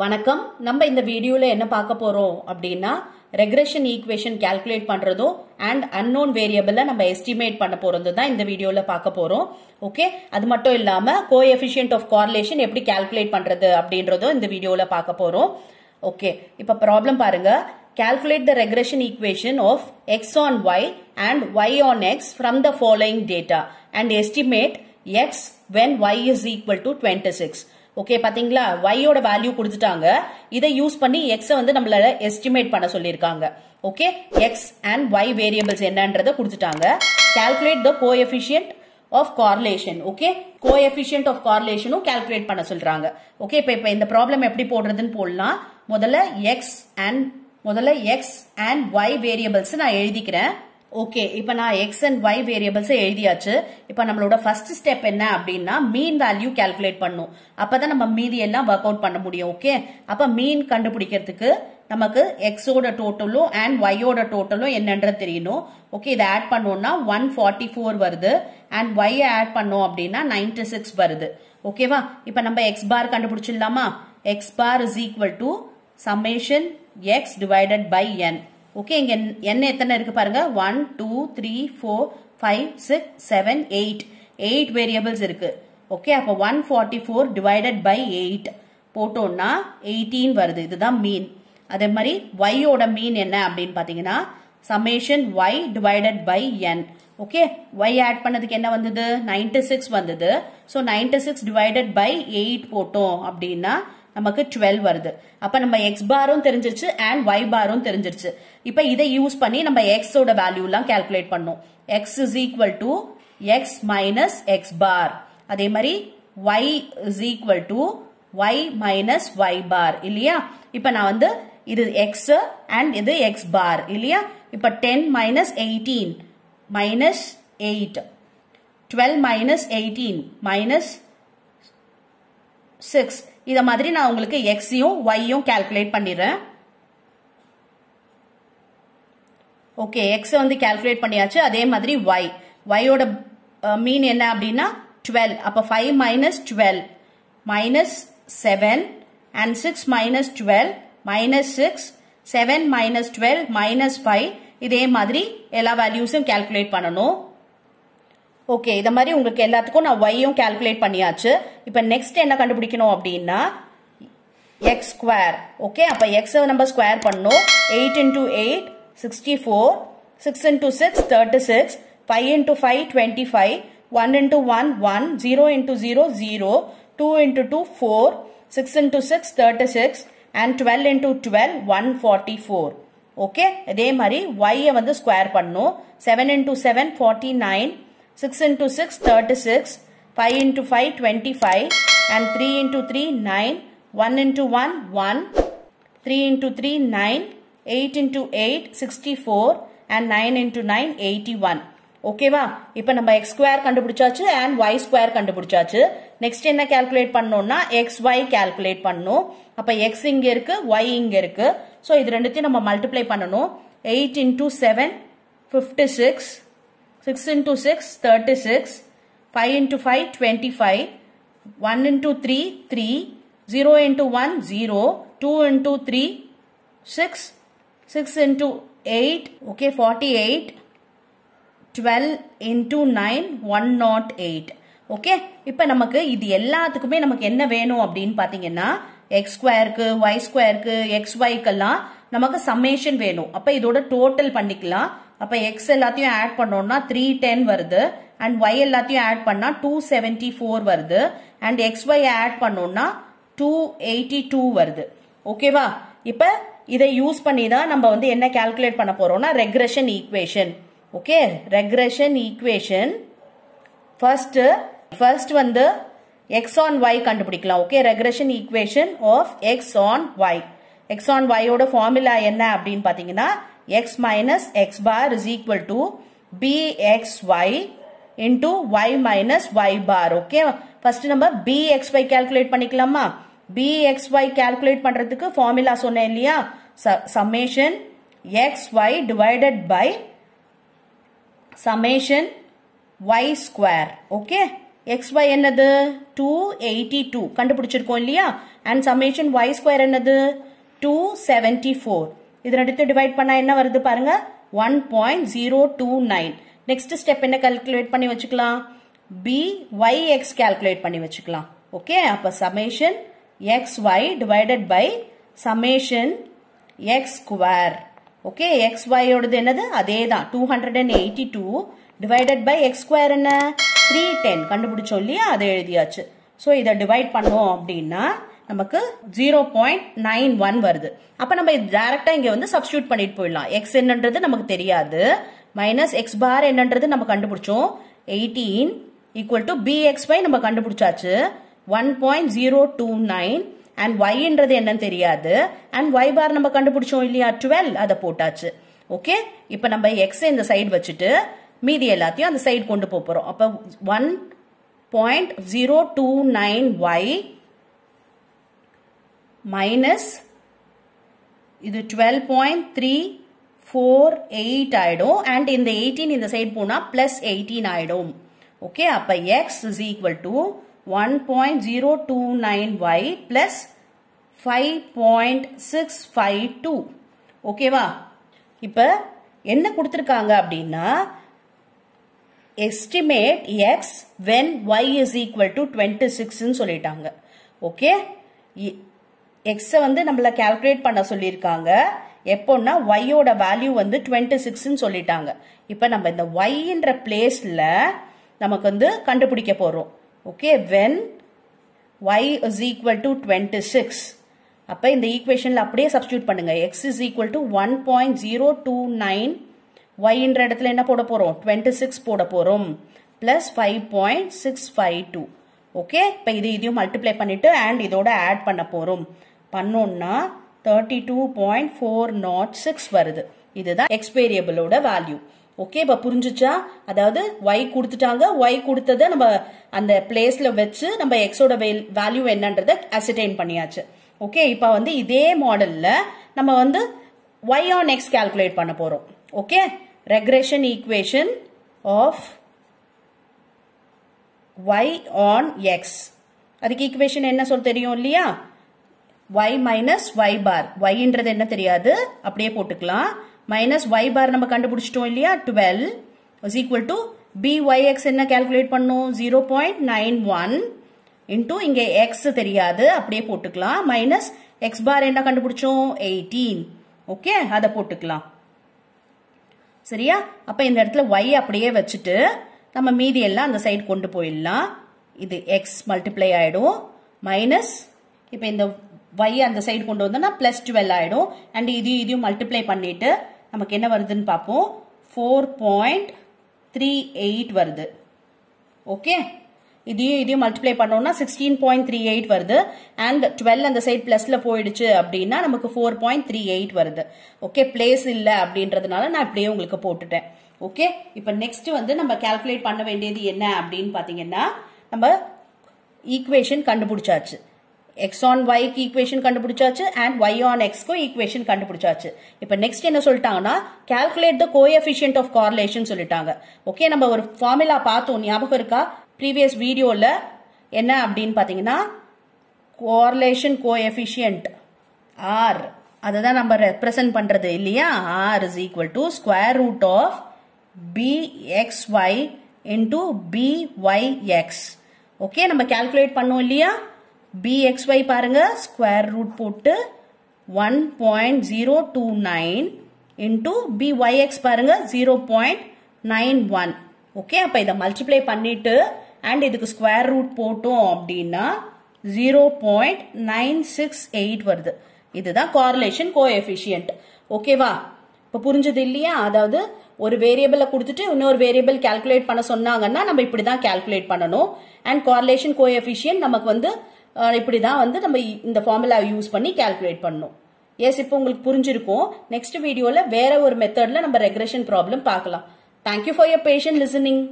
வணக்கம். நம்ம இந்த வீடியோல என்ன பார்க்க போறோம் அப்படின்னா ரெக்ரெஷன் ஈக்குவேஷன் கால்குலேட் பண்றதும் அண்ட் அன்னோன் வேரியபிளை நம்ம எஸ்டிமேட் பண்ண போறது தான் இந்த வீடியோல பார்க்க போறோம். ஓகே அது மட்டும் இல்லாம கோஎஃபிஷியன்ட் ஆஃப் கார்லேஷன் எப்படி கால்குலேட் பண்றது அப்படின்றதும் இந்த வீடியோல பார்க்க போறோம். ஓகே இப்ப ப்ராப்ளம் பாருங்க. Calculate the regression equation of x on y and y on x from the following data and estimate x when y is equal to 26 okay பாத்தீங்களா? வையோட வேல்யூ கொடுத்துட்டாங்க. இதை யூஸ் பண்ணி எக்ஸை வந்து நம்மளால எஸ்டிமேட் பண்ண சொல்லியிருக்காங்க. Okay X and Y variables என்னன்றத கொடுத்துட்டாங்க. Calculate the coefficient of correlation okay coefficient of கார்லேஷனும் calculate பண்ண சொல்றாங்க. ஓகே இப்போ இப்போ இந்த ப்ராப்ளம் எப்படி போடுறதுன்னு போடலாம். முதல்ல எக்ஸ் அண்ட் முதல்ல எக்ஸ் அண்ட் ஒய் வேரியபிள்ஸ் நான் எழுதிக்கிறேன். ஓகே இப்போ நான் எக்ஸ் அண்ட் ஒய் வேரியபிள்ஸ் எழுதியாச்சு. இப்போ நம்மளோட ஃபர்ஸ்ட் ஸ்டெப் என்ன அப்படின்னா மீன் வேல்யூ கால்குலேட் பண்ணும். அப்பதான் நம்ம மீதி எல்லாம் ஒர்க் அவுட் பண்ண முடியும் ஓகே அப்ப மீன் கண்டுபிடிக்கிறதுக்கு நமக்கு எக்ஸோட டோட்டலும் அண்ட் ஒய்யோட டோட்டலும் என்னன்றது தெரியணும். ஓகே இதை ஆட் பண்ணோம்னா ஒன் ஃபார்ட்டி ஃபோர் வருது அண்ட் ஒய் ஆட் பண்ணோம் அப்படின்னா நைன்டி சிக்ஸ் வருது ஓகேவா இப்போ நம்ம X bar கண்டுபிடிச்சிடலாமா? X bar is equal to summation X divided by N okay இங்க எண்ணெய் எத்தனை இருக்கு பாருங்க? One two three four five six seven eight eight variables இருக்கு. ஓகே அப்போ one forty four divided by eight போட்டோம்னா எயிட்டீன் வருது. இதுதான் மீன் அதே மாதிரி ஒய்யோட மீன் என்ன அப்படின்னு பாத்தீங்கன்னா summation Y divided by N okay Y add பண்ணதுக்கு என்ன வந்தது? நைன்டி சிக்ஸ் வந்தது. So ninety six divided by eight போட்டோம் அப்படின்னா நமக்கு டுவெல் வருது. அப்ப நம்ம எக்ஸ் பாரும் தெரிஞ்சிருச்சு அண்ட் ஒய் பாரும் தெரிஞ்சிருச்சு. இப்ப இதை யூஸ் பண்ணி நம்ம எக்ஸோட வேல்யூ எல்லாம் கால்குலேட் பண்ணோம். X is equal to x minus x bar அதே மாதிரி y is equal to y minus y bar இல்லையா? இப்ப நான் வந்து இது எக்ஸ் அண்ட் இது எக்ஸ் பார் இல்லையா? இப்ப ten minus eighteen minus eight twelve minus eighteen minus six இதை மாதிரி நான் உங்களுக்கு எக்ஸையும் ஒய்யும் கால்குலேட் பண்ணிடுறேன். ஓகே எக்ஸ் வந்து கால்குலேட் பண்ணியாச்சு அதே மாதிரி ஒய் ஒய்யோட மீன் என்ன அப்படின்னா டுவெல் அப்போ five minus twelve minus seven and six minus twelve minus six seven minus twelve minus five இதே மாதிரி எல்லா வேல்யூஸும் கால்குலேட் பண்ணணும். ஓகே இதை மாதிரி உங்களுக்கு எல்லாத்துக்கும் நான் ஒய்யும் கால்குலேட் பண்ணியாச்சு. இப்போ நெக்ஸ்ட் என்ன கண்டுபிடிக்கணும் அப்படின்னா எக்ஸ் ஸ்கொயர் ஓகே அப்போ எக்ஸ் நம்ம ஸ்கொயர் பண்ணும். Eight into eight sixty four six into six thirty six five into five twenty five one into one one zero into zero zero two into two four six into six thirty six and twelve into twelve one forty four okay இதே மாதிரி ஒய்யை வந்து square பண்ணும். Seven into seven forty nine 6 into 6 36 5 into 5 25 and 3 into 3 9 1 into 1 1 3 into 3 9 8 into 8 64 and 9 into 9 81 ஓகேவா இப்போ நம்ம X square கண்டுபிடிச்சாச்சு and Y square கண்டுபிடிச்சாச்சு. நெக்ஸ்ட் என்ன கால்குலேட் பண்ணோம்னா எக்ஸ் ஒய் கால்குலேட் பண்ணணும் அப்போ எக்ஸ் இங்கே இருக்கு ஒய் இங்கே இருக்கு. ஸோ இது ரெண்டுத்தையும் நம்ம மல்டிப்ளை பண்ணணும். Eight into seven fifty six 6 into 6, 36, 5 into 5, 25, 1 into 3, 3, 0 into 1, 0, 2 into 3, 6, 6 into 8, okay, 48, 12 into 9, 108. Okay இப்போ நமக்கு இது எல்லாத்துக்குமே நமக்கு என்ன வேணும் அப்படின்னு பார்த்தீங்கன்னா எக்ஸ் ஸ்கொயருக்கு ஒய் ஸ்கொயருக்கு எக்ஸ் ஒய்க்கெல்லாம் நமக்கு சம்மேஷன் வேணும். அப்போ இதோட டோட்டல் பண்ணிக்கலாம். அப்போ எக்ஸ் எல்லாத்தையும் ஆட் பண்ணோம்னா த்ரீ டென் வருது. அண்ட் ஒய் எல்லாத்தையும் ஆட் பண்ணா டூ செவன்டி ஃபோர் வருது. அண்ட் எக்ஸ் ஒய் ஆட் பண்ணோம்னா டூ எயிட்டி டூ வருது. ஓகேவா இப்போ இதை யூஸ் பண்ணி தான் நம்ம வந்து என்ன கால்குலேட் பண்ண போறோம்னா regression equation okay regression equation first first வந்து எக்ஸ் ஆன் ஒய் கண்டுபிடிக்கலாம். Okay regression equation of X on Y X on ஒய்யோட ஃபார்முலா என்ன அப்படின்னு பாத்தீங்கன்னா x minus x bar is equal to bxy into y minus y bar okay first நம்ம bxy calculate பண்ணிக்கலாமா bxy calculate பண்றதுக்கு formula சொன்னேன் இல்லையா summation xy divided by summation y square okay xy என்னது டூ எயிட்டி டூ கண்டுபிடிச்சிருக்கோம் இல்லையா and summation Y square என்னது two seventy four இது ரெண்டுத்தையும் டிவைட் பண்ணா என்ன வருது பாருங்க? One point zero two nine next step என்ன கால்குலேட் பண்ணி வச்சுக்கலாம்? பி ஒய் எக்ஸ் கால்குலேட் பண்ணி வச்சுக்கலாம். ஓகே அப்ப summation X Y divided by summation X square okay X ஒயோடது என்னது? அதே தான் two hundred and eighty two divided by X square என்ன? த்ரீ டென் கண்டுபிடிச்சோம் இல்லையா? அதை எழுதியாச்சு. ஸோ இதை டிவைட் பண்ணோம் அப்படின்னா நமக்கு ஜீரோ பாயிண்ட் நைன் ஒன் வருது. அப்ப நம்ம டைரக்டா இங்க வந்து சப்ஸ்டியூட் பண்ணிட்டு போயிடலாம். எக்ஸ் என்னன்றது நமக்கு தெரியாது. மைனஸ் எக்ஸ் பார் என்னன்றது நம்ம கண்டுபிடிச்சோம். Eighteen equal to B X Y நம்ம கண்டுபிடிச்சாச்சு. One point zero two nine and ஒய்ன்றது என்னன்னு தெரியாது. அண்ட் ஒய் பார் நம்ம கண்டுபிடிச்சோம் இல்லையா? டுவெல் அதை போட்டாச்சு. ஓகே இப்போ நம்ம எக்ஸ் இந்த சைடு வச்சுட்டு மீதி எல்லாத்தையும் அந்த சைடு கொண்டு போக போறோம். அப்போ one point zero two nine Y minus இது twelve point three four eight ஆயிடும். அண்ட் இந்த எயிட்டீன் இந்த சைடு போனா பிளஸ் எயிட்டீன் ஆயிடும். ஓகே அப்ப X is equal to one point zero two nine Y plus five point six five two ஓகேவா இப்ப என்ன கொடுத்துருக்காங்க அப்படின்னா estimate X when Y is equal to twenty சிக்ஸ்ன்னு சொல்லிட்டாங்க. ஓகே எக்ஸை வந்து நம்மள கால்குலேட் பண்ண சொல்லியிருக்காங்க. எப்போன்னா ஒய்யோட வேல்யூ வந்து டுவெண்ட்டி சிக்ஸ்ன்னு சொல்லிட்டாங்க. இப்போ நம்ம இந்த ஒய்ன்ற பிளேஸில் நமக்கு வந்து கண்டுபிடிக்க போகிறோம் okay when Y is equal to twenty six அப்போ இந்த ஈக்குவேஷனில் அப்படியே சப்ஸ்டியூட் பண்ணுங்க. X is equal to one point zero two nine ஒய்ன்ற இடத்துல என்ன போட போகிறோம் டுவெண்ட்டி சிக்ஸ் போட போகிறோம் plus five point six five two okay இப்போ இது இதையும் மல்டிப்ளை பண்ணிவிட்டு அண்ட் இதோட ஆட் பண்ண போகிறோம் பண்ணோம்னா thirty two point four nought six வருது. இதுதான் எக்ஸ்பேரியபிளோட வேல்யூ ஓகே இப்போ புரிஞ்சுச்சா? அதாவது ஒய் கொடுத்துட்டாங்க ஒய் கொடுத்ததை நம்ம அந்த பிளேஸ்ல வச்சு நம்ம எக்ஸோட வேல்யூ என்னன்றதை அசிடைன் பண்ணியாச்சு. ஓகே இப்போ வந்து இதே மாடல்ல நம்ம வந்து ஒய் ஆன் எக்ஸ் கால்குலேட் பண்ண போறோம். Okay regression equation of Y on X அதுக்கு ஈக்குவேஷன் என்ன சொல் தெரியும் இல்லையா? Y மைனஸ் ஒய் பார் ஒய்ன்றது என்ன தெரியாது? அப்படியே போட்டுக்கலாம். மைனஸ் ஒய் பார் நம்ம கண்டுபிடிச்சிட்டோம் இல்லையா? Twelve is equal to B Y X என்ன கால்குலேட் பண்ணும்? Zero point nine one into இங்கே எக்ஸ் தெரியாது. அப்படியே போட்டுக்கலாம். மைனஸ் எக்ஸ் பார் என்ன கண்டுபிடிச்சோம்? எயிட்டீன் ஓகே அதை போட்டுக்கலாம். சரியா? அப்ப இந்த இடத்துல ஒய் அப்படியே வச்சுட்டு நம்ம மீதி எல்லாம் அந்த சைடு கொண்டு போயிடலாம். இது எக்ஸ் மல்டிப்ளை ஆயிடும். மைனஸ் இப்போ இந்த y அந்த சைடு கொண்டு வந்தோம்னா பிளஸ் டுவெல் ஆயிடும். அண்ட் இதையும் இதையும் மல்டிப்ளை பண்ணிட்டு நமக்கு என்ன வருதுன்னு பார்ப்போம். ஃபோர் பாயிண்ட் த்ரீ எயிட் வருது. ஓகே இதையும் இதையும் மல்டிப்ளை பண்ணோம்னா சிக்ஸ்டீன் பாயிண்ட் த்ரீ எயிட் வருது. அண்ட் டுவெல் அந்த சைட் பிளஸ்ல போயிடுச்சு அப்படின்னா நமக்கு ஃபோர் பாயிண்ட் த்ரீ எயிட் வருது. ஓகே பிளேஸ் இல்லை அப்படின்றதுனால நான் இப்படியே உங்களுக்கு போட்டுட்டேன். ஓகே இப்போ நெக்ஸ்ட் வந்து நம்ம கால்குலேட் பண்ண வேண்டியது என்ன அப்படின்னு பார்த்தீங்கன்னா நம்ம ஈக்குவேஷன் கண்டுபிடிச்சாச்சு. எக்ஸ் ஆன் ஒய்க்கு ஈக்குவேஷன் கண்டுபிடிச்சாச்சு அண்ட் ஒய் ஆன் எக்ஸ்க்கும் ஈக்குவேஷன் கண்டுபிடிச்சாச்சு. இப்போ நெக்ஸ்ட் என்ன சொல்லிட்டாங்கன்னா calculate the coefficient of correlation சொல்லிட்டாங்க. ஓகே நம்ம ஒரு ஃபார்முலா பார்த்தோம் ஞாபகம் இருக்கா? ப்ரீவியஸ் வீடியோவில் என்ன அப்படின்னு பார்த்தீங்கன்னா கோர்லேஷன் கோஎஃபிஷியன்ட் ஆர் அதை தான் நம்ம ரெப்ரசன்ட் பண்ணுறது இல்லையா? R is equal to square root of B X Y into B Y X okay நம்ம கால்குலேட் பண்ணோம் இல்லையா? Bxy பாருங்க. ஸ்கொயர் ரூட் போட்டு one point zero two nine into B Y X பாருங்க. Zero point nine one okay அப்போ இதை multiply பண்ணிட்டு and இதுக்கு ஸ்கொயர் ரூட் போட்டோம் அப்படின்னா zero point nine six eight வருது. இதுதான் கார்லேஷன் கோஎஃபிஷியன்ட் ஓகேவா இப்போ புரிஞ்சது இல்லையா? அதாவது ஒரு வேரியபிளை கொடுத்துட்டு இன்னொரு வேரியபிள் கால்குலேட் பண்ண சொன்னாங்கன்னா நம்ம இப்படி தான் கால்குலேட் பண்ணணும். அண்ட் கார்லேஷன் கோஎஃபிஷியன்ட் நமக்கு வந்து இப்படி தான் வந்து நம்ம இந்த ஃபார்முலா யூஸ் பண்ணி கால்குலேட் பண்ணணும். எஸ் இப்போ உங்களுக்கு புரிஞ்சிருக்கும். நெக்ஸ்ட் வீடியோவில் வேற ஒரு மெத்தடில் நம்ம ரெக்ரெஷன் ப்ராப்ளம் பார்க்கலாம். Thank you for your patience listening